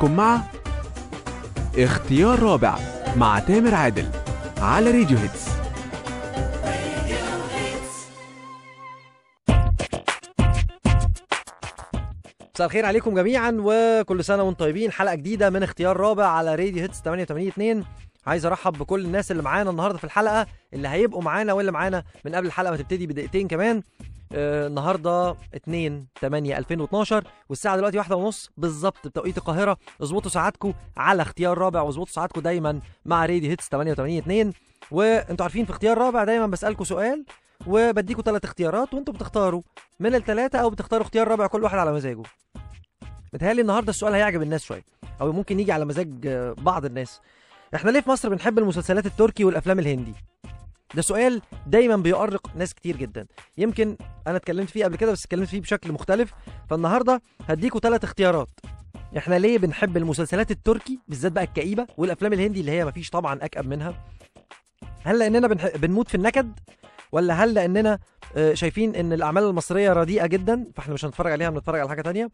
كن مع اختيار رابع مع تامر عادل على راديو هيتس. مساء الخير عليكم جميعا وكل سنة وأنتم طيبين. حلقة جديدة من اختيار رابع على راديو هيتس 88 عايز أرحب بكل الناس اللي معانا النهارده في الحلقة اللي هيبقوا معانا واللي معانا من قبل الحلقة ما تبتدي بدقيقتين كمان. آه النهارده 2 8 2012 والساعة دلوقتي واحدة ونص بالظبط بتوقيت القاهرة. اظبطوا ساعاتكم على اختيار رابع واظبطوا ساعاتكم دايما مع راديو هيتس 88 2 وانتوا عارفين في اختيار رابع دايما بسألكم سؤال وبديكوا ثلاث اختيارات وانتوا بتختاروا من الثلاثه أو بتختاروا اختيار رابع كل واحد على مزاجه. متهيألي النهارده السؤال هيعجب الناس شوية أو ممكن يجي على مزاج بعض الناس. إحنا ليه في مصر بنحب المسلسلات التركي والأفلام الهندي؟ ده سؤال دايما بيؤرق ناس كتير جدا. يمكن أنا اتكلمت فيه قبل كده بس اتكلمت فيه بشكل مختلف. فالنهاردة هديكوا ثلاث اختيارات. إحنا ليه بنحب المسلسلات التركي بالذات بقى الكئيبة والأفلام الهندي اللي هي مفيش طبعا أكئب منها؟ هل لأننا بنح... بنموت في النكد؟ ولا هل لأننا آه، شايفين إن الأعمال المصرية رديئة جدا فإحنا مش هنتفرج عليها بنتفرج على حاجة تانية؟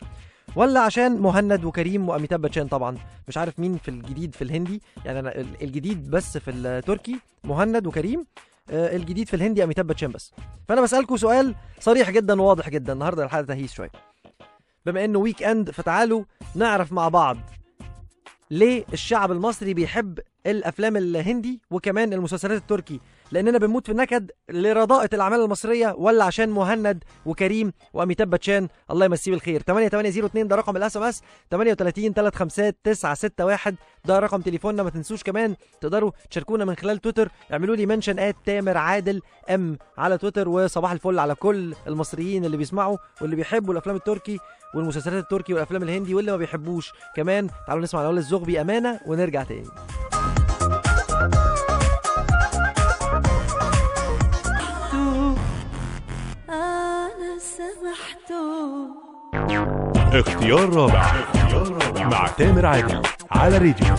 ولا عشان مهند وكريم وأميتاب باتشان طبعا؟ مش عارف مين في الجديد في الهندي يعني أنا ال- الجديد بس في التركي مهند وكريم آه، الجديد في الهندي أميتاب باتشان بس. فأنا بسألكم سؤال صريح جدا وواضح جدا النهارده الحلقة تهيس شوية. بما إنه weekend فتعالوا نعرف مع بعض ليه الشعب المصري بيحب الأفلام الهندي وكمان المسلسلات التركي. لأننا بنموت في النكد لرداءة الأعمال المصرية ولا عشان مهند وكريم وأميتاب باتشان. الله يمسيه بالخير. 8802 ده رقم ال SMS 38 35 961 ده رقم تليفوننا. ما تنسوش كمان تقدروا تشاركونا من خلال تويتر. اعملوا لي mention at تامر عادل ام على تويتر. وصباح الفل على كل المصريين اللي بيسمعوا واللي بيحبوا الأفلام التركي والمسلسلات التركي والأفلام الهندي واللي ما بيحبوش. كمان تعالوا نسمع الأول الزغبي أمانة ونرجع تاني. سمحت اختيار رابع. مع تامر عادل على راديو.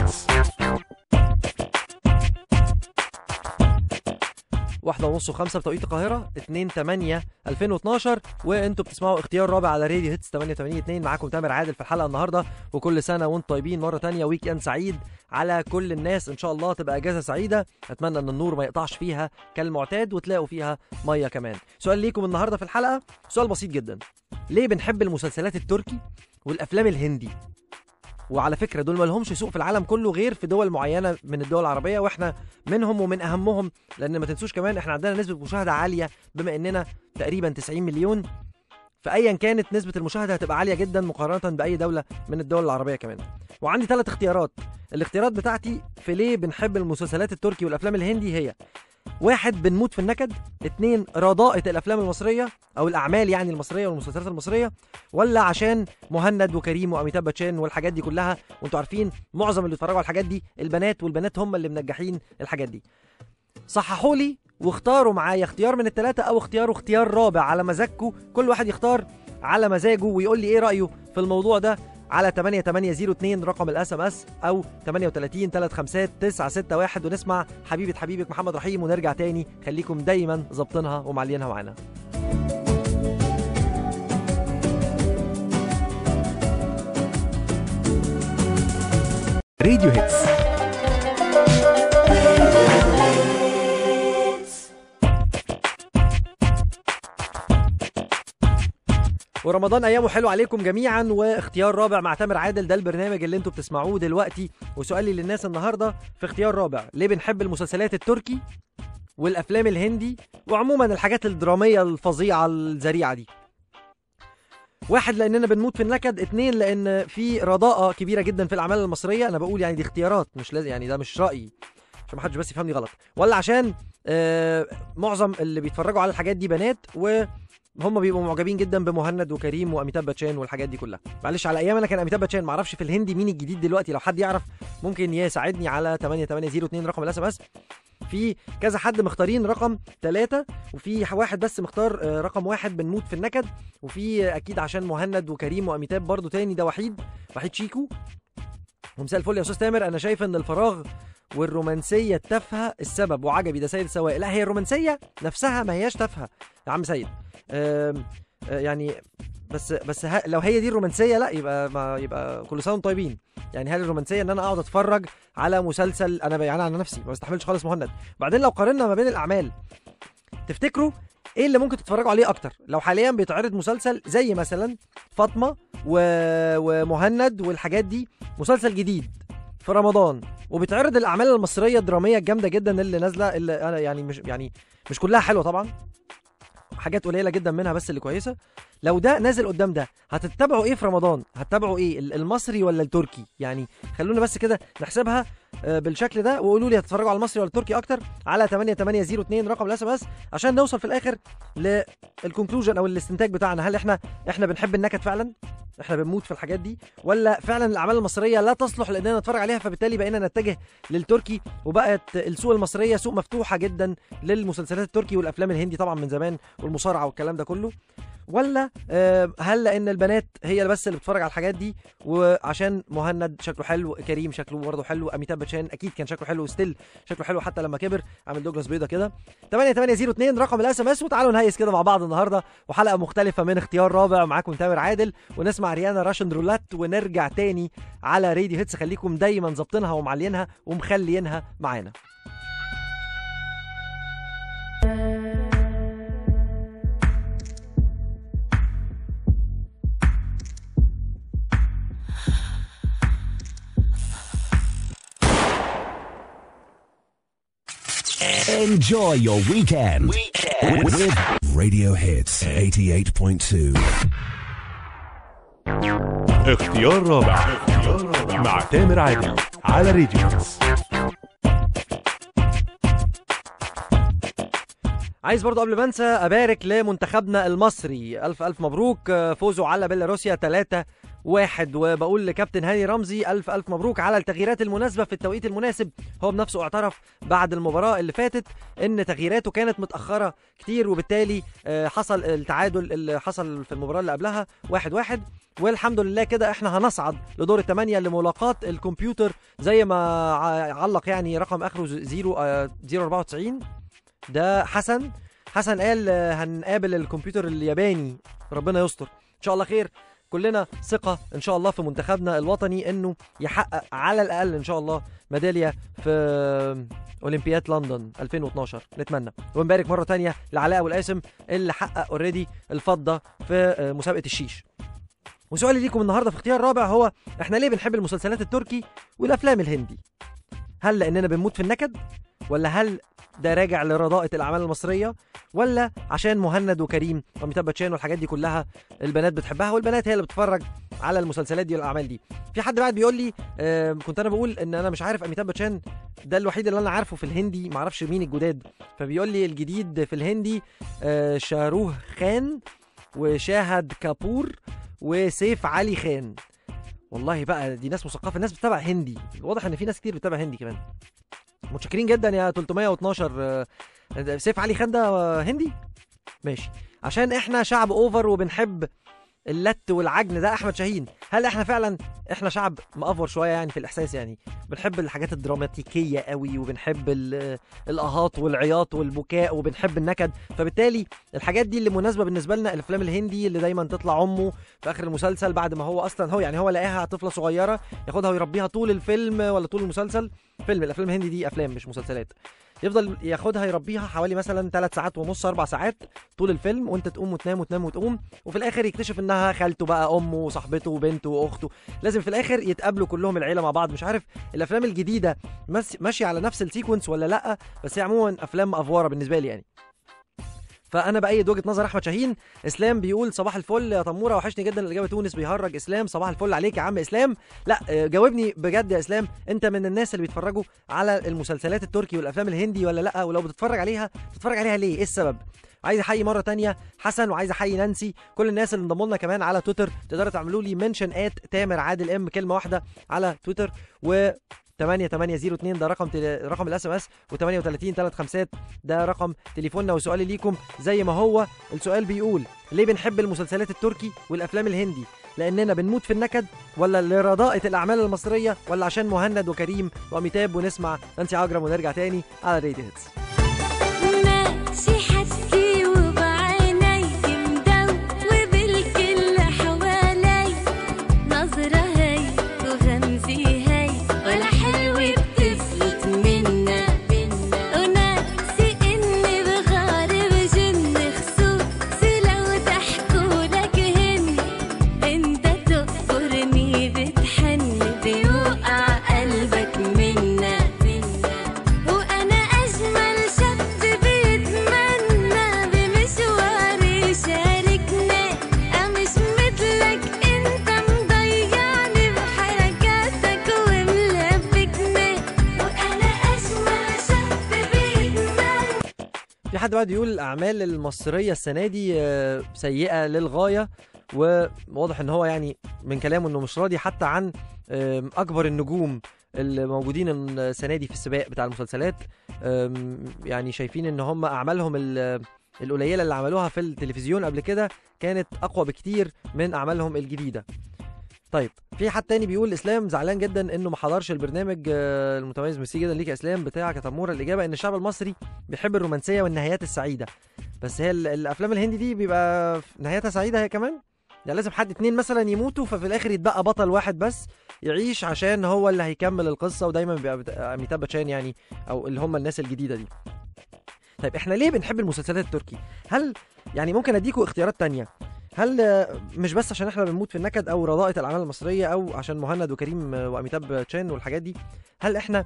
واحدة ونص وخمسة بتوقيت القاهرة 2 8 2012 وانتوا بتسمعوا اختيار رابع على راديو هيتس 88 2 معاكم تامر عادل في الحلقة النهاردة. وكل سنة وأنتم طيبين. مرة تانية weekend سعيد على كل الناس. إن شاء الله تبقى أجازة سعيدة. أتمنى إن النور ما يقطعش فيها كالمعتاد وتلاقوا فيها مية كمان. سؤال ليكم النهاردة في الحلقة. سؤال بسيط جدا. ليه بنحب المسلسلات التركي والأفلام الهندي؟ وعلى فكرة دول ما لهمش سوق في العالم كله غير في دول معينة من الدول العربية وإحنا منهم ومن أهمهم. لأن ما تنسوش كمان إحنا عندنا نسبة مشاهدة عالية بما إننا تقريبا 90 مليون. فايا كانت نسبة المشاهدة هتبقى عالية جدا مقارنة بأي دولة من الدول العربية كمان. وعندي ثلاث اختيارات. الاختيارات بتاعتي في ليه بنحب المسلسلات التركي والأفلام الهندي هي واحد بنموت في النكد اتنين رضاءة الأفلام المصرية أو الأعمال يعني المصرية والمسلسلات المصرية ولا عشان مهند وكريم وأميتاب باتشان والحاجات دي كلها. وأنتوا عارفين معظم اللي بيتفرجوا على الحاجات دي البنات والبنات هم اللي منجحين الحاجات دي. صححوا لي واختاروا معايا اختيار من الثلاثه أو اختاروا اختيار رابع. على مزاجكم كل واحد يختار على مزاجه ويقول لي إيه رأيه في الموضوع ده. على 8802 رقم ال SMS أو 38 35 961 ونسمع حبيبة حبيبك محمد رحيم ونرجع تاني. خليكم دايما ظابطينها ومعلينها معانا. راديو هيتس. ورمضان أيامه حلو عليكم جميعا واختيار رابع مع تامر عادل ده البرنامج اللي أنتوا بتسمعوه دلوقتي. وسؤالي للناس النهارده في اختيار رابع ليه بنحب المسلسلات التركي والأفلام الهندي وعموما الحاجات الدرامية الفظيعة الذريعة دي؟ واحد لأننا بنموت في النكد اتنين لأن في رداءة كبيرة جدا في الأعمال المصرية. أنا بقول يعني دي اختيارات مش لازم يعني ده مش رأيي عشان محدش بس يفهمني غلط. ولا عشان آه معظم اللي بيتفرجوا على الحاجات دي بنات وهم بيبقوا معجبين جدا بمهند وكريم وأميتاب باتشان والحاجات دي كلها. معلش على أيام أنا كان أميتاب باتشان معرفش في الهندي مين الجديد دلوقتي لو حد يعرف ممكن يساعدني على 8802 رقم ال SMS في كذا حد مختارين رقم ثلاثة وفي واحد بس مختار آه، رقم واحد بنموت في النكد وفي أكيد عشان مهند وكريم وأميتاب برضو تاني ده وحيد وحيد شيكو. ومساء الفل يا أستاذ تامر. أنا شايف إن الفراغ والرومانسية التافهه السبب وعجبي ده سيد سواق. لا هي الرومانسية نفسها ما هياش تافهة. يا عم سيد يعني بس بس ه... لو هي دي الرومانسية لا يبقى ما يبقى كل سنة وأنتم طيبين. يعني هل الرومانسية إن أنا أقعد أتفرج على مسلسل أنا بيان عن نفسي ما بستحملش خالص مهند. بعدين لو قارنا ما بين الأعمال تفتكروا إيه اللي ممكن تتفرجوا عليه أكتر؟ لو حاليا بيتعرض مسلسل زي مثلا فاطمة و... ومهند والحاجات دي مسلسل جديد في رمضان وبيتعرض الأعمال المصرية الدرامية الجامدة جدا اللي نازلة اللي أنا يعني مش يعني مش كلها حلوة طبعا. حاجات قليلة جدا منها بس اللي كويسة. لو ده نازل قدام ده هتتبعوا إيه في رمضان؟ هتتبعوا إيه ال- المصري ولا التركي؟ يعني خلونا بس كده نحسبها بالشكل ده. وقولوا لي هتتفرجوا على المصري ولا التركي أكتر على 8802 رقم ال SMS عشان نوصل في الآخر لل conclusion أو الاستنتاج بتاعنا. هل إحنا إحنا بنحب النكد فعلا؟ إحنا بنموت في الحاجات دي؟ ولا فعلا الأعمال المصرية لا تصلح لأننا نتفرج عليها فبالتالي بقينا نتجه للتركي وبقت السوق المصرية سوق مفتوحة جدا للمسلسلات التركي والأفلام الهندي طبعا من زمان والمصارعة والكلام ده كله؟ ولا آه، هل لأن البنات هي بس اللي بتتفرج على الحاجات دي؟ وعشان مهند شكله حلو كريم شكله برضه حلو أميتاب باتشان أكيد كان شكله حلو still شكله حلو حتى لما كبر عامل دوجلاس بيضة كده. 8802 رقم ال SMS وتعالوا نهيس كده مع بعض النهارده وحلقة مختلفة من اختيار رابع معاكم تامر عادل ونسمع Rihanna Russian Roulette ونرجع تاني على راديو هيتس. خليكم دايما ظابطينها ومعلينها ومخلينها معانا. Enjoy your weekend, with, with Radio Hits 88.2. اختيار رابع اختيار رابع. مع تامر عادل على راديو عايز برضو قبل ما انسى أبارك لمنتخبنا المصري. ألف ألف مبروك. فوزوا على بيلاروسيا 3 واحد. وبقول لكابتن هاني رمزي ألف ألف مبروك على التغييرات المناسبة في التوقيت المناسب. هو بنفسه اعترف بعد المباراة اللي فاتت إن تغييراته كانت متأخرة كتير وبالتالي آه، حصل التعادل اللي حصل في المباراة اللي قبلها واحد واحد. والحمد لله كده إحنا هنصعد لدور الثمانيه لملاقاة الكمبيوتر زي ما علق يعني رقم آخره 0 094 ده حسن. حسن قال آه، هنقابل الكمبيوتر الياباني. ربنا يستر. إن شاء الله خير. كلنا ثقة إن شاء الله في منتخبنا الوطني إنه يحقق على الأقل إن شاء الله ميدالية في أولمبياد لندن 2012 نتمنى. ونبارك مرة تانية لعلاء والقاسم اللي حقق اوريدي الفضة في آه، مسابقة الشيش. وسؤالي ليكم النهارده في اختيار رابع هو إحنا ليه بنحب المسلسلات التركي والأفلام الهندي؟ هل لأننا بنموت في النكد؟ ولا هل ده راجع لرضاءة الأعمال المصرية؟ ولا عشان مهند وكريم وأميتاب باتشان والحاجات دي كلها البنات بتحبها والبنات هي اللي بتتفرج على المسلسلات دي والأعمال دي. في حد بعد بيقول لي آه كنت أنا بقول إن أنا مش عارف أميتاب باتشان ده الوحيد اللي أنا عارفه في الهندي معرفش مين الجداد. فبيقول لي الجديد في الهندي آه شاروه خان وشاهد كابور وسيف علي خان. والله بقى دي ناس مثقفة الناس بتتابع هندي. واضح إن في ناس كتير بتتابع هندي كمان. متشكرين جدا يا 312 آه، سيف علي خان ده هندي؟ ماشي. عشان إحنا شعب اوفر وبنحب اللت والعجن ده أحمد شاهين. هل إحنا فعلا إحنا شعب مأفور شوية يعني في الإحساس يعني؟ بنحب الحاجات الدراماتيكية قوي وبنحب ال- الاهات والعياط والبكاء وبنحب النكد. فبالتالي الحاجات دي اللي مناسبة بالنسبة لنا الأفلام الهندي اللي دايما تطلع أمه في آخر المسلسل بعد ما هو أصلا هو يعني هو لقاها طفلة صغيرة ياخدها ويربيها طول الفيلم ولا طول المسلسل؟ فيلم الأفلام الهندي دي أفلام مش مسلسلات. يفضل ياخدها يربيها حوالي مثلا ثلاث ساعات ونص أربع ساعات طول الفيلم وأنت تقوم وتنام وتنام وتقوم. وفي الآخر يكتشف إنها خالته بقى أمه وصاحبته وبنته وأخته. لازم في الآخر يتقابلوا كلهم العيلة مع بعض. مش عارف الأفلام الجديدة ماشية على نفس ال sequence ولا لأ؟ بس هي عموما أفلام أفورة بالنسبة لي يعني. فأنا بأيد وجهة نظر أحمد شاهين. إسلام بيقول صباح الفل يا تمورة وحشني جدا الاجابه تونس بيهرج. إسلام صباح الفل عليك يا عم إسلام. لا آه، جاوبني بجد يا إسلام أنت من الناس اللي بيتفرجوا على المسلسلات التركي والأفلام الهندي ولا لأ؟ ولو بتتفرج عليها بتتفرج عليها ليه؟ إيه السبب؟ عايز أحيي مرة تانية حسن وعايز أحيي نانسي. كل الناس اللي انضموا لنا كمان على تويتر تقدروا تعملوا لي mention at تامر عادل M كلمة واحدة على تويتر. و 8802 ده رقم تل... رقم ال SMS و38 35 ده رقم تليفوننا وسؤالي ليكم زي ما هو. السؤال بيقول ليه بنحب المسلسلات التركي والأفلام الهندي؟ لأننا بنموت في النكد ولا لرضاءة الأعمال المصرية ولا عشان مهند وكريم وأميتاب ونسمع نانسي عجرم ونرجع تاني على راديو هيتس. يقول الأعمال المصرية السنة دي آه، سيئة للغاية وواضح إن هو يعني من كلامه إنه مش راضي حتى عن أكبر النجوم اللي موجودين السنة دي في السباق بتاع المسلسلات. يعني شايفين إن هم أعمالهم ال- القليلة اللي عملوها في التلفزيون قبل كده كانت أقوى بكتير من أعمالهم الجديدة. طيب في حد تاني بيقول إسلام زعلان جدا إنه ما حضرش البرنامج آه، المتميز ميرسي جدا ليك يا إسلام بتاع كتموره الإجابة إن الشعب المصري بيحب الرومانسية والنهايات السعيدة. بس هي ال- الأفلام الهندي دي بيبقى نهايتها سعيدة هي كمان؟ يعني لازم حد اتنين مثلا يموتوا ففي الآخر يتبقى بطل واحد بس يعيش عشان هو اللي هيكمل القصة ودايما بيبقى أميتاب باتشان يعني أو اللي هم الناس الجديدة دي. طيب إحنا ليه بنحب المسلسلات التركي؟ هل يعني ممكن أديكوا اختيارات تانية؟ هل مش بس عشان إحنا بنموت في النكد أو رضاءة الأعمال المصرية أو عشان مهند وكريم وأميتاب باتشان والحاجات دي هل إحنا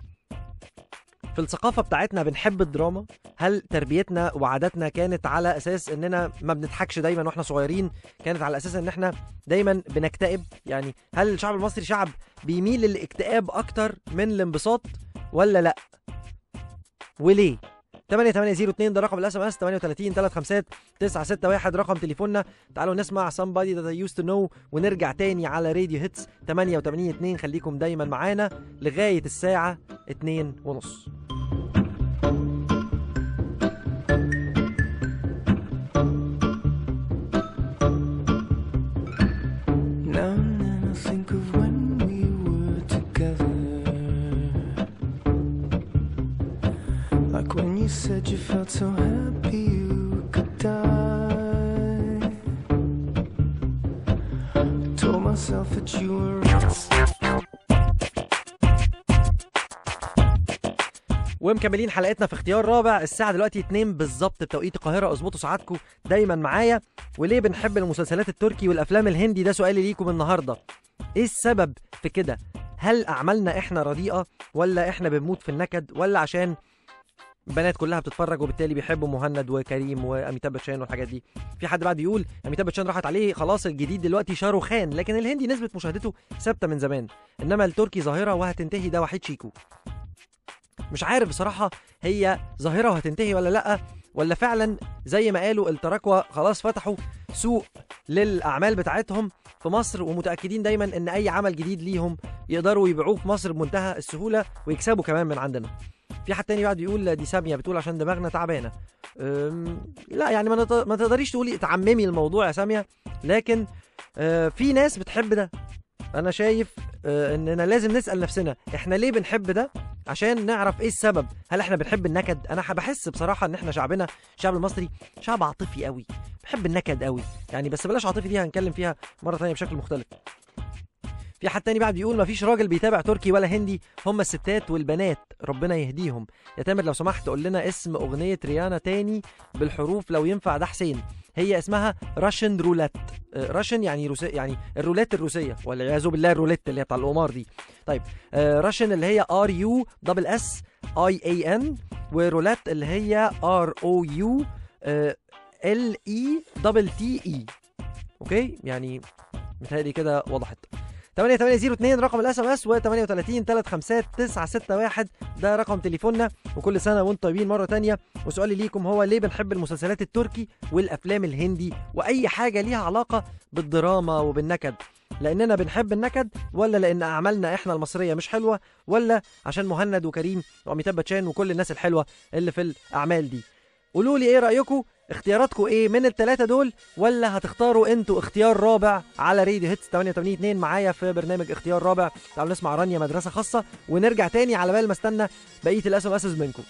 في الثقافة بتاعتنا بنحب الدراما؟ هل تربيتنا وعاداتنا كانت على أساس إننا ما بنضحكش دايما وإحنا صغيرين؟ كانت على أساس إن إحنا دايما بنكتئب؟ يعني هل الشعب المصري شعب بيميل للاكتئاب أكتر من الانبساط ولا لأ؟ وليه؟ 8802 ده رقم ال SMS 38 35 961 رقم تليفوننا. تعالوا نسمع somebody that I used to know ونرجع تاني على راديو هيتس 88 2 خليكم دايما معانا لغاية الساعة 2 ونص. ومكملين حلقتنا في اختيار رابع. الساعة دلوقتي 2 بالظبط بتوقيت القاهرة. اظبطوا ساعاتكم دايما معايا. وليه بنحب المسلسلات التركي والأفلام الهندي؟ ده سؤالي ليكم النهاردة. إيه السبب في كده؟ هل أعمالنا إحنا رديئة ولا إحنا بنموت في النكد؟ ولا عشان بنات كلها بتتفرج وبالتالي بيحبوا مهند وكريم وأميتاب باتشان والحاجات دي؟ في حد بعد يقول أميتاب باتشان راحت عليه. خلاص الجديد دلوقتي شاروخان. لكن الهندي نسبة مشاهدته ثابتة من زمان. إنما التركي ظاهرة وهتنتهي. ده وحيد شيكو. مش عارف بصراحة هي ظاهرة وهتنتهي ولا لأ ولا فعلا زي ما قالوا التراكوة خلاص فتحوا سوق للأعمال بتاعتهم في مصر ومتأكدين دايما إن أي عمل جديد ليهم يقدروا يبيعوه في مصر بمنتهى السهولة ويكسبوا كمان من عندنا في حد تاني بعد يقول دي سامية بتقول عشان دماغنا تعبانة لا يعني ما. ما تقدريش تقولي تعممي الموضوع يا سامية لكن آه، في ناس بتحب ده أنا شايف آه، اننا لازم نسأل نفسنا إحنا ليه بنحب ده؟ عشان نعرف إيه السبب. هل إحنا بنحب النكد؟ أنا بحس بصراحة ان إحنا شعبنا الشعب المصري شعب عاطفي قوي بحب النكد قوي. يعني بس بلاش عاطفي دي هنتكلم فيها مرة ثانية بشكل مختلف. في حد تاني بعد بيقول مفيش راجل بيتابع تركي ولا هندي. هم الستات والبنات ربنا يهديهم. يا تامر لو سمحت قول لنا اسم أغنية ريانا تاني بالحروف لو ينفع. ده حسين. هي اسمها Russian Roulette آه، Russian يعني روسي يعني الرولات الروسية والعياذ بالله الروليت اللي هي بتاع القمار دي. طيب آه، Russian اللي هي R U double S I A N و Roulette اللي هي R O U L E double T E okay؟ يعني متهيألي كده وضحت. 8802 رقم ال SMS و 38 35 961 ده رقم تليفوننا. وكل سنة وأنتم طيبين مرة تانية. وسؤالي ليكم هو ليه بنحب المسلسلات التركي والأفلام الهندي؟ وأي حاجة ليها علاقة بالدراما وبالنكد. لأننا بنحب النكد ولا لأن أعمالنا إحنا المصرية مش حلوة؟ ولا عشان مهند وكريم وأميتاب باتشان وكل الناس الحلوة اللي في الأعمال دي. قولوا لي إيه رايكم اختياراتكم إيه من الثلاثه دول ولا هتختاروا أنتوا اختيار رابع على راديو هيتس 88 2 معايا في برنامج اختيار رابع؟ تعالوا نسمع رانيا مدرسة خاصة ونرجع تاني على بال ما استنى بقية ال SMSes منكم.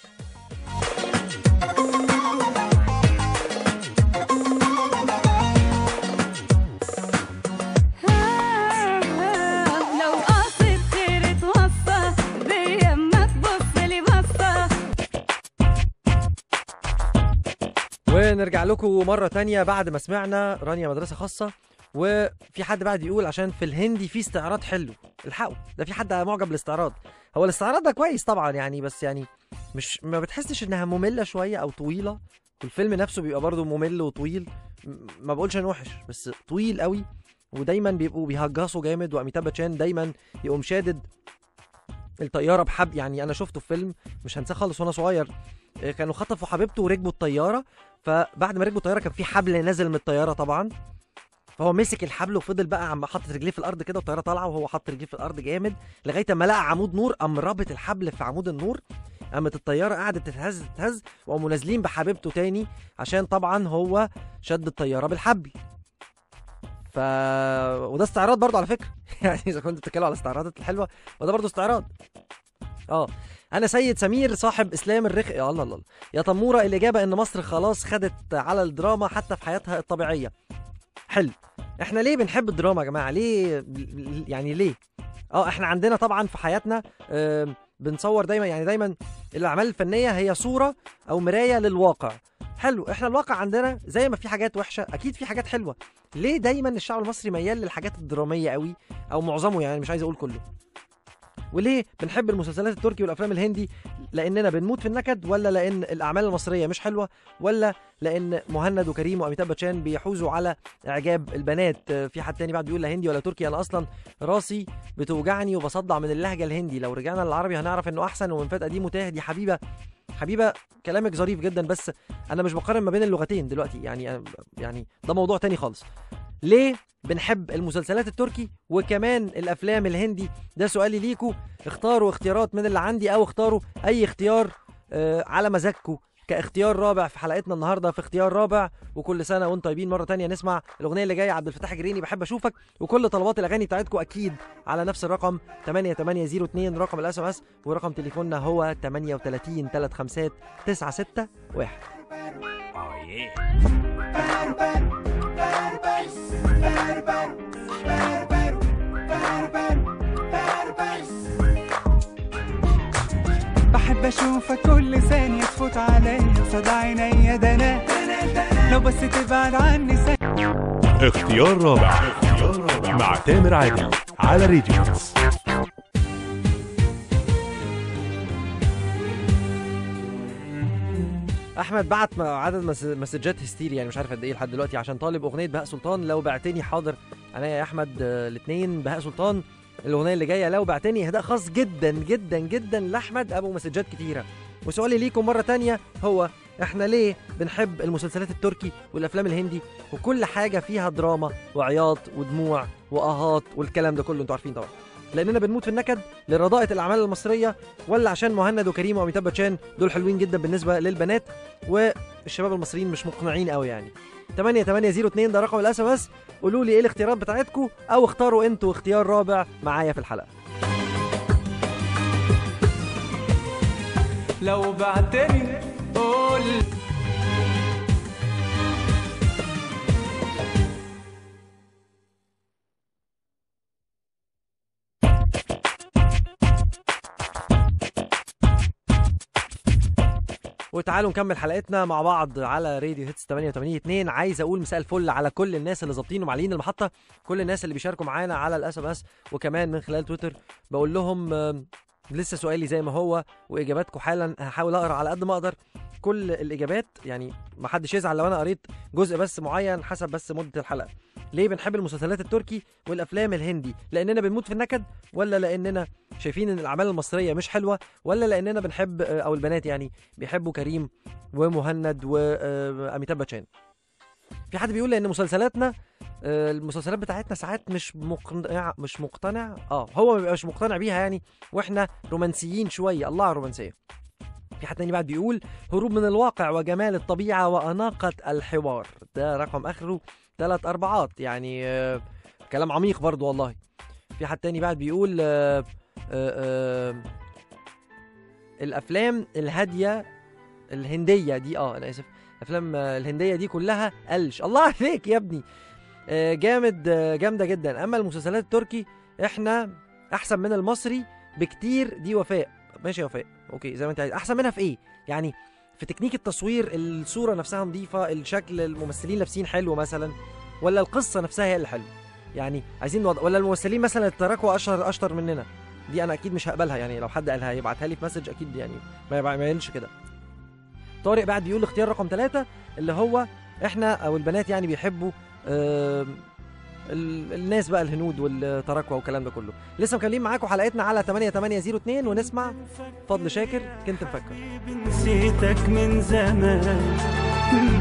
ونرجع لكم مرة تانية بعد ما سمعنا رانيا مدرسة خاصة وفي حد بعد يقول عشان في الهندي في استعراض حلو. الحقوا. ده في حد معجب بالاستعراض. هو الاستعراض ده كويس طبعا يعني بس يعني مش ما بتحسش إنها مملة شوية أو طويلة؟ والفيلم نفسه بيبقى برضه ممل وطويل. ما بقولش إنه وحش بس طويل قوي ودايما بيبقوا بيهجصوا جامد وأميتاب باتشان دايما يقوم شادد الطيارة بحب يعني أنا شفته في فيلم مش هنساه خالص وأنا صغير. آه، كانوا خطفوا حبيبته وركبوا الطيارة فبعد ما ركبوا الطيارة كان في حبل نازل من الطيارة طبعا. فهو مسك الحبل وفضل بقى عم حاطط رجليه في الأرض كده والطيارة طالعة وهو حاطط رجليه في الأرض جامد لغاية ما لقى عمود نور قام رابط الحبل في عمود النور قامت الطيارة قعدت تتهز تتهز وقاموا نازلين بحبيبته تاني عشان طبعا هو شد الطيارة بالحبل. وده استعراض برضه على فكرة. يعني إذا كنت بتتكلم على الاستعراضات الحلوة وده برضه استعراض. آه. أنا سيد سمير صاحب إسلام الرخ يا الله الله. يا تمورة الإجابة إن مصر خلاص خدت على الدراما حتى في حياتها الطبيعية. حلو. إحنا ليه بنحب الدراما يا جماعة؟ ليه يعني ليه؟ آه إحنا عندنا طبعا في حياتنا بنصور دايما يعني دايما الأعمال الفنية هي صورة أو مراية للواقع. حلو إحنا الواقع عندنا زي ما في حاجات وحشة أكيد في حاجات حلوة. ليه دايما الشعب المصري ميال للحاجات الدرامية قوي؟ أو معظمه يعني مش عايز أقول كله. وليه بنحب المسلسلات التركي والأفلام الهندي؟ لأننا بنموت في النكد ولا لأن الأعمال المصرية مش حلوة ولا لأن مهند وكريم وأميتاب باتشان بيحوزوا على إعجاب البنات. في حد تاني بعد بيقول لا هندي ولا تركي أنا أصلا راسي بتوجعني وبصدع من اللهجة الهندي. لو رجعنا للعربي هنعرف إنه أحسن ومن فات قديم وتاه. دي حبيبة حبيبة كلامك ظريف جدا بس أنا مش بقارن ما بين اللغتين دلوقتي. يعني يعني ده موضوع تاني خالص. ليه بنحب المسلسلات التركي وكمان الأفلام الهندي؟ ده سؤالي ليكوا اختاروا اختيارات من اللي عندي أو اختاروا أي اختيار آه على مزاجكوا كاختيار رابع في حلقتنا النهارده في اختيار رابع. وكل سنة وأنتم طيبين مرة تانية نسمع الأغنية اللي جاية. عبد الفتاح جريني بحب أشوفك. وكل طلبات الأغاني بتاعتكم أكيد على نفس الرقم 8802 رقم الأس ام أس. ورقم تليفوننا هو 38 35 961 بحب أشوفك كل ثانية تفوت عليا قصاد عينيا ده أنا لو بس تبعد عني ثانية اختيار رابع مع تامر عادل على راديو أحمد بعت عدد مس- مسجات هستيري يعني مش عارف قد إيه لحد دلوقتي عشان طالب أغنية بهاء سلطان لو بعتني حاضر. أنا يا أحمد الاثنين بهاء سلطان الأغنية اللي جاية لو بعتني اهداء خاص جدا جدا جدا لأحمد. أبو مسجات كتيرة. وسؤالي ليكم مرة تانية هو إحنا ليه بنحب المسلسلات التركي والأفلام الهندي وكل حاجة فيها دراما وعياط ودموع وأهات والكلام ده كله؟ أنتوا عارفين طبعا. لأننا بنموت في النكد لرضاءة الأعمال المصرية ولا عشان مهند وكريم وأميتاب باتشان دول حلوين جدا بالنسبة للبنات والشباب المصريين مش مقنعين قوي يعني. 8802 ده رقم ال SMS قولوا لي إيه الاختيارات بتاعتكم أو اختاروا أنتوا اختيار رابع معايا في الحلقة. لو بعتني قول وتعالوا نكمل حلقتنا مع بعض على راديو هيتس 88 2 عايز أقول مساء الفل على كل الناس اللي ظابطين ومعلين المحطة كل الناس اللي بيشاركوا معانا على ال SMS وكمان من خلال تويتر بقول لهم لسه سؤالي زي ما هو وإجاباتكم حالا هحاول أقرأ على قد ما أقدر. كل الإجابات يعني ما حدش يزعل لو أنا قريت جزء بس معين حسب بس مدة الحلقة. ليه بنحب المسلسلات التركي والأفلام الهندي؟ لأننا بنموت في النكد ولا لأننا شايفين إن الأعمال المصرية مش حلوة ولا لأننا بنحب آه، أو البنات يعني بيحبوا كريم ومهند واميتاب باتشان؟ في حد بيقول لأن مسلسلاتنا آه، المسلسلات بتاعتنا ساعات مش مقنع مش مقتنع. آه هو ما بيبقاش مقتنع بيها يعني. وإحنا رومانسيين شوية الله على الرومانسيه في حد تاني بعد بيقول هروب من الواقع وجمال الطبيعة وأناقة الحوار. ده رقم آخره ثلاث أربعات. يعني آه كلام عميق برضو والله. في حد تاني بعد بيقول آه الأفلام الهادية الهندية دي آه أنا آسف. الافلام الهندية دي كلها قلش. الله عليك يا ابني. آه، جامد آه، جامدة جدا. أما المسلسلات التركي إحنا أحسن من المصري بكتير. دي وفاء. ماشي يا وفاء. okay زي ما أنت عايز. أحسن منها في إيه؟ يعني في تكنيك التصوير الصورة نفسها نظيفة الشكل الممثلين لابسين حلو مثلا ولا القصة نفسها هي اللي حلوة؟ يعني عايزين نوض... ولا الممثلين مثلا التراكوا أشهر أشطر مننا؟ دي أنا أكيد مش هقبلها. يعني لو حد قالها يبعتها لي في message أكيد يعني ما يعملش كده. طارق بعد بيقول اختيار رقم ثلاثة اللي هو إحنا أو البنات يعني بيحبوا الناس بقى الهنود والتراكوة والكلام ده كله. لسه مكملين معاكم حلقتنا على 8802 ونسمع فضل شاكر كنت مفكر. نسيتك من زمان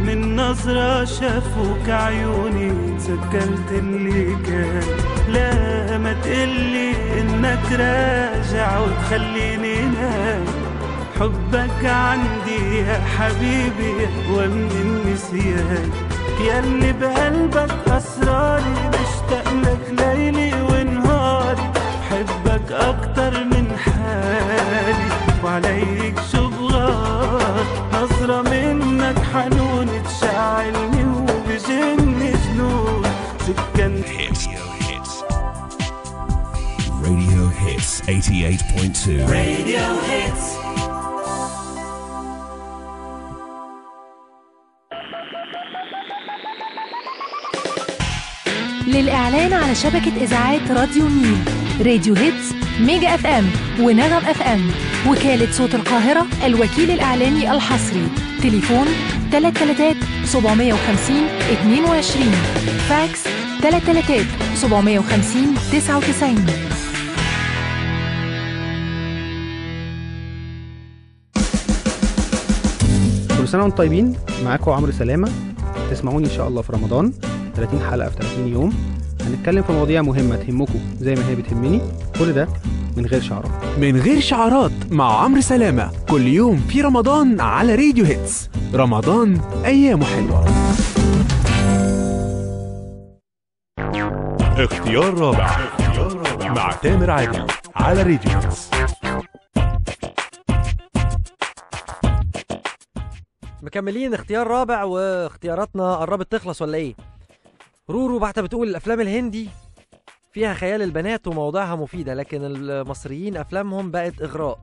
من نظرة شافوك عيوني تذكرت اللي كان. لا ما تقلي إنك راجع وتخليني نام حبك عندي يا حبيبي أقوى من النسيان ياللي بقلبك أسراري مشتاق لك ليلي ونهاري. بحبك أكتر من حالي وعليك شبغار نظرة منك حنون تشعلني وبجني جنون. سكن Radio Hits. 88.2. راديو هيتس للإعلان على شبكة إذاعات راديو ميل راديو هيتس ميجا إف إم ونغم إف إم وكالة صوت القاهرة الوكيل الإعلاني الحصري تليفون 333 750 22 فاكس 333 750 99 كل سنة وأنتم طيبين. معاكم عمرو سلامة. تسمعوني إن شاء الله في رمضان. 30 حلقة في 30 يوم. هنتكلم في مواضيع مهمة تهمكم زي ما هي بتهمني. كل ده من غير شعارات. من غير شعارات مع عمرو سلامة. كل يوم في رمضان على راديو هيتس. رمضان أيامه حلوة. اختيار رابع. مع تامر عادل على راديو هيتس. مكملين اختيار رابع واختياراتنا قربت تخلص ولا إيه؟ رورو بعتها بتقول الأفلام الهندي فيها خيال البنات ومواضيعها مفيدة لكن المصريين أفلامهم بقت إغراء.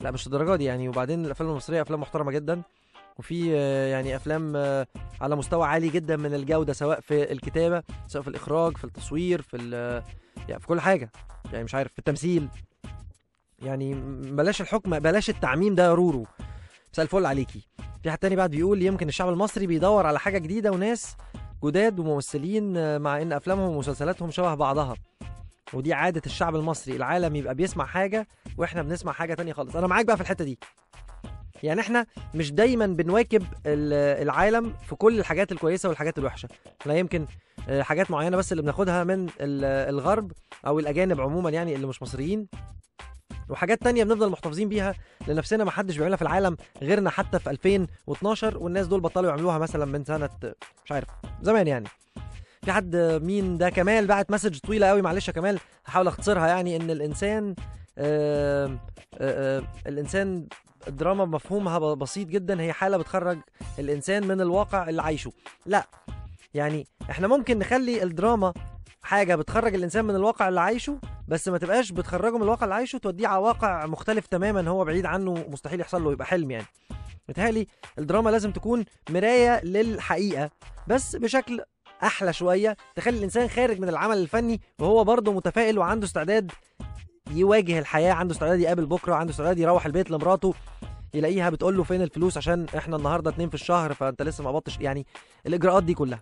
لا مش الدرجه دي يعني. وبعدين الأفلام المصرية أفلام محترمة جدا. وفي آه، يعني أفلام آه، على مستوى عالي جدا من الجودة سواء في الكتابة سواء في الإخراج في التصوير في ال- يعني في كل حاجة. يعني مش عارف في التمثيل. يعني بلاش الحكم بلاش التعميم ده يا رورو. مساء الفل عليكي. في حد تاني بعد بيقول يمكن الشعب المصري بيدور على حاجة جديدة وناس جداد وممثلين آه، مع إن أفلامهم ومسلسلاتهم شبه بعضها. ودي عادة الشعب المصري العالم يبقى بيسمع حاجة وإحنا بنسمع حاجة تانية خالص. أنا معاك بقى في الحتة دي. يعني إحنا مش دايما بنواكب ال- العالم في كل الحاجات الكويسة والحاجات الوحشة. إحنا يمكن آه، حاجات معينة بس اللي بناخدها من ال- الغرب أو الأجانب عموما يعني اللي مش مصريين. وحاجات تانية بنفضل محتفظين بيها لنفسنا ما حدش بيعملها في العالم غيرنا حتى في 2012 والناس دول بطلوا يعملوها مثلا من سنة مش عارف زمان يعني. في حد مين ده؟ كمال بعت مسج طويلة قوي معلش يا كمال هحاول أختصرها يعني إن الإنسان آه آه الإنسان الدراما بمفهومها بسيط جدا هي حالة بتخرج الإنسان من الواقع اللي عايشه. لا يعني إحنا ممكن نخلي الدراما حاجة بتخرج الإنسان من الواقع اللي عايشه بس ما تبقاش بتخرجه من الواقع اللي عايشه توديه على واقع مختلف تماما هو بعيد عنه مستحيل يحصل له يبقى حلم يعني. متهيألي الدراما لازم تكون مراية للحقيقة بس بشكل أحلى شوية تخلي الإنسان خارج من العمل الفني وهو برضه متفائل وعنده استعداد يواجه الحياة عنده استعداد يقابل بكرة عنده استعداد يروح البيت لمراته يلاقيها بتقول له فين الفلوس عشان إحنا النهارده اتنين في الشهر فأنت لسه ما قبضتش يعني الإجراءات دي كلها.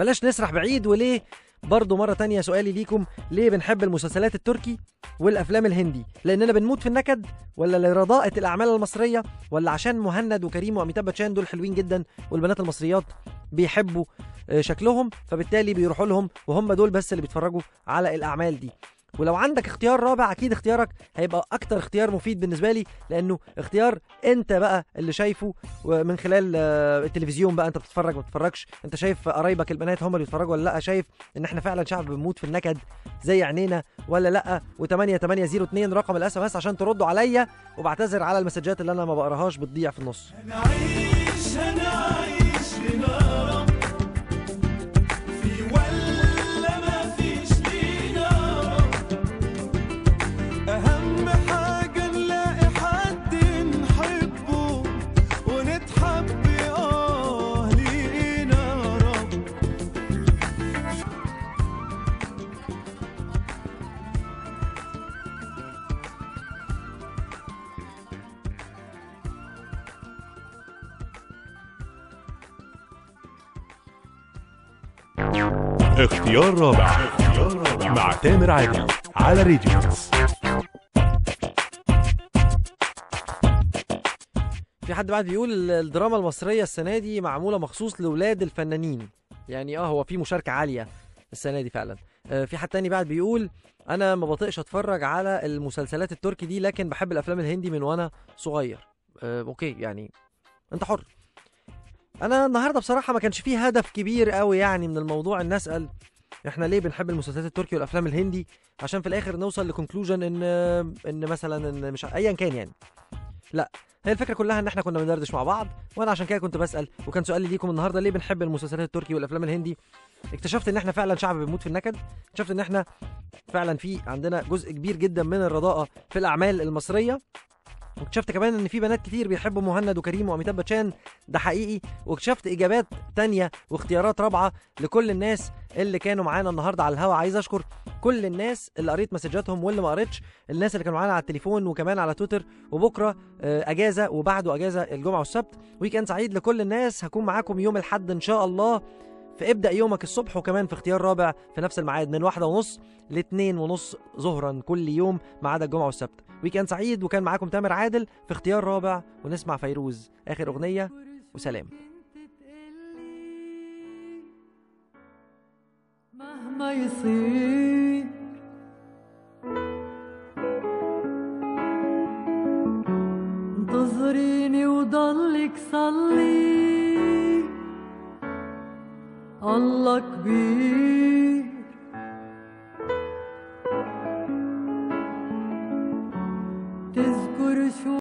بلاش نسرح بعيد وليه؟ برضه مرة تانية سؤالي ليكم ليه بنحب المسلسلات التركي والأفلام الهندي؟ لأننا بنموت في النكد ولا لرضاءة الأعمال المصرية ولا عشان مهند وكريم وأميتاب باتشان دول حلوين جدا والبنات المصريات بيحبوا آه، شكلهم فبالتالي بيروحوا لهم وهم دول بس اللي بيتفرجوا على الأعمال دي. ولو عندك اختيار رابع أكيد اختيارك هيبقى أكتر اختيار مفيد بالنسبة لي لأنه اختيار أنت بقى اللي شايفه من خلال آه، التلفزيون بقى أنت بتتفرج ما بتتفرجش. أنت شايف قرايبك البنات هم اللي بيتفرجوا ولا لأ؟ شايف إن إحنا فعلا شعب بنموت في النكد زي عينينا ولا لأ؟ و8802 رقم الإس إم إس عشان تردوا عليا وبعتذر على المسجات اللي أنا ما بقراهاش بتضيع في النص. نعيش هنعيش. اختيار رابع مع تامر عادل على راديو. في حد بعد بيقول الدراما المصرية السنة دي معمولة مخصوص لأولاد الفنانين. يعني آه هو في مشاركة عالية السنة دي فعلا. آه، في حد تاني بعد بيقول أنا ما بطيقش أتفرج على المسلسلات التركي دي لكن بحب الأفلام الهندي من وأنا صغير. آه، أوكي يعني أنت حر. أنا النهارده بصراحة ما كانش فيه هدف كبير قوي يعني من الموضوع إن أسأل إحنا ليه بنحب المسلسلات التركي والأفلام الهندي؟ عشان في الآخر نوصل لكونكلوجن إن إن مثلا إن مش ايا كان يعني. لا هي الفكرة كلها إن إحنا كنا بندردش مع بعض وأنا عشان كده كنت بسأل وكان سؤالي ليكم النهارده ليه بنحب المسلسلات التركي والأفلام الهندي؟ اكتشفت إن إحنا فعلا شعب بيموت في النكد. اكتشفت إن إحنا فعلا في عندنا جزء كبير جدا من الرضاءة في الأعمال المصرية. واكتشفت كمان إن في بنات كتير بيحبوا مهند وكريم وأميتاب باتشان. ده حقيقي. واكتشفت إجابات تانية واختيارات رابعة لكل الناس اللي كانوا معانا النهارده على الهوا. عايز أشكر كل الناس اللي قريت مسجاتهم واللي ما قريتش. الناس اللي كانوا معانا على التليفون وكمان على تويتر. وبكرة آه، أجازة وبعده أجازة الجمعة والسبت. ويكند سعيد لكل الناس. هكون معاكم يوم الأحد إن شاء الله. في ابدا يومك الصبح وكمان في اختيار رابع في نفس الميعاد من واحدة ونص لاتنين ونص ظهرا كل يوم ما عدا الجمعة والسبت. ويكند سعيد وكان معاكم تامر عادل في اختيار رابع ونسمع فيروز. آخر أغنية وسلام. مهما يصير. انتظريني وضلك صلي. الله كبير